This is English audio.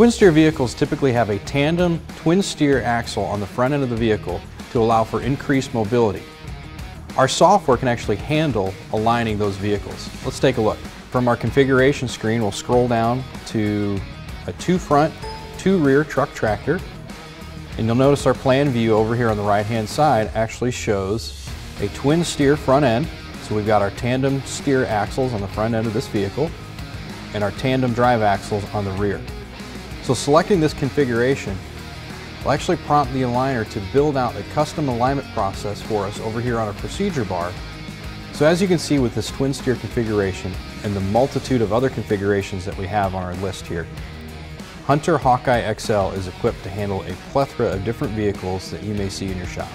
Twin steer vehicles typically have a tandem twin steer axle on the front end of the vehicle to allow for increased mobility. Our software can actually handle aligning those vehicles. Let's take a look. From our configuration screen, we'll scroll down to a two front, two rear truck tractor. And you'll notice our plan view over here on the right hand side actually shows a twin steer front end. So we've got our tandem steer axles on the front end of this vehicle and our tandem drive axles on the rear. So selecting this configuration will actually prompt the aligner to build out a custom alignment process for us over here on our procedure bar. So as you can see with this twin steer configuration and the multitude of other configurations that we have on our list here, Hunter Hawkeye XL is equipped to handle a plethora of different vehicles that you may see in your shop.